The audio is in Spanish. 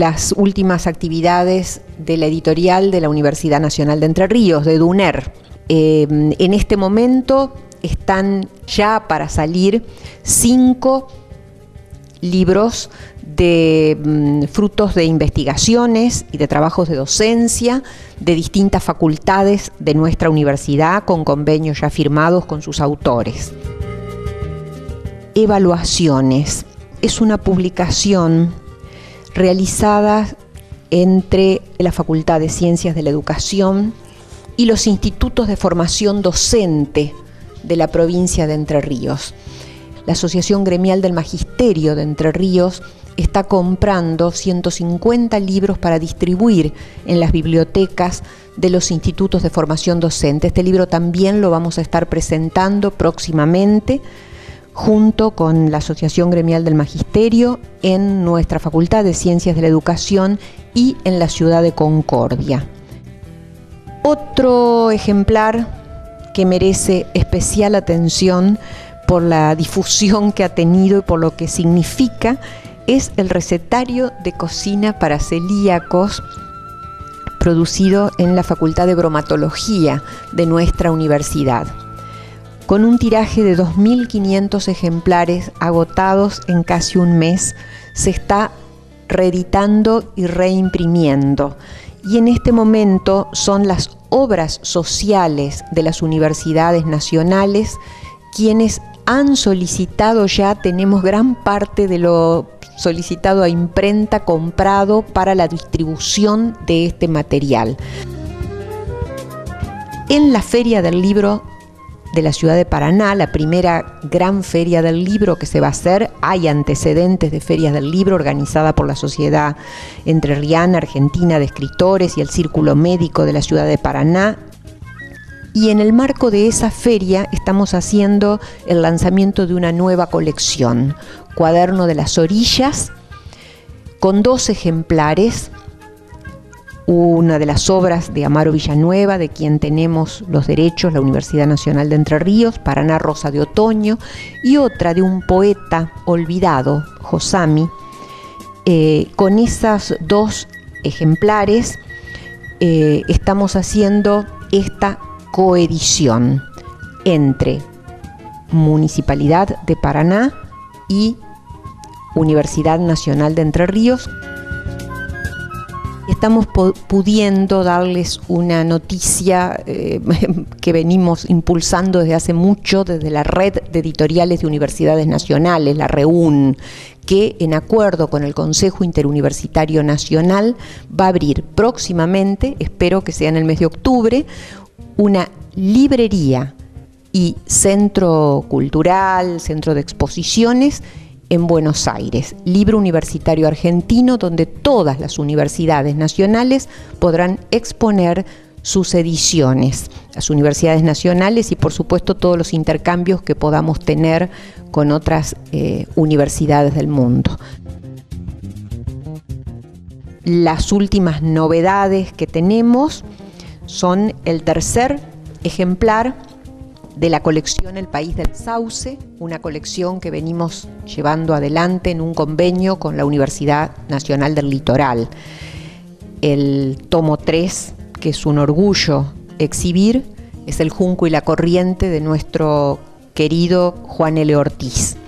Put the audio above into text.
las últimas actividades de la editorial de la Universidad Nacional de Entre Ríos, de DUNER. Eh, en este momento están ya para salir cinco libros de mm, frutos de investigaciones y de trabajos de docencia de distintas facultades de nuestra universidad con convenios ya firmados con sus autores. Evaluaciones. Es una publicación realizada entre la Facultad de Ciencias de la Educación y los institutos de formación docente de la provincia de Entre Ríos. La Asociación Gremial del Magisterio de Entre Ríos está comprando 150 libros para distribuir en las bibliotecas de los institutos de formación docente. Este libro también lo vamos a estar presentando próximamente junto con la Asociación Gremial del Magisterio en nuestra Facultad de Ciencias de la Educación y en la ciudad de Concordia. Otro ejemplar que merece especial atención por la difusión que ha tenido y por lo que significa es el recetario de cocina para celíacos producido en la Facultad de Bromatología de nuestra universidad con un tiraje de 2.500 ejemplares agotados en casi un mes, se está reeditando y reimprimiendo. Y en este momento son las obras sociales de las universidades nacionales quienes han solicitado ya, tenemos gran parte de lo solicitado a imprenta comprado para la distribución de este material. En la Feria del Libro de la ciudad de Paraná, la primera gran feria del libro que se va a hacer. Hay antecedentes de ferias del libro organizada por la Sociedad Entrerriana Argentina de Escritores y el Círculo Médico de la ciudad de Paraná. Y en el marco de esa feria estamos haciendo el lanzamiento de una nueva colección, Cuaderno de las Orillas, con dos ejemplares una de las obras de Amaro Villanueva, de quien tenemos los derechos, la Universidad Nacional de Entre Ríos, Paraná Rosa de Otoño, y otra de un poeta olvidado, Josami. Eh, con esas dos ejemplares eh, estamos haciendo esta coedición entre Municipalidad de Paraná y Universidad Nacional de Entre Ríos estamos pudiendo darles una noticia eh, que venimos impulsando desde hace mucho, desde la red de editoriales de universidades nacionales, la REUN, que en acuerdo con el Consejo Interuniversitario Nacional va a abrir próximamente, espero que sea en el mes de octubre, una librería y centro cultural, centro de exposiciones en Buenos Aires, libro universitario argentino donde todas las universidades nacionales podrán exponer sus ediciones, las universidades nacionales y por supuesto todos los intercambios que podamos tener con otras eh, universidades del mundo. Las últimas novedades que tenemos son el tercer ejemplar de la colección El País del Sauce, una colección que venimos llevando adelante en un convenio con la Universidad Nacional del Litoral. El tomo 3, que es un orgullo exhibir, es el junco y la corriente de nuestro querido Juan L. Ortiz.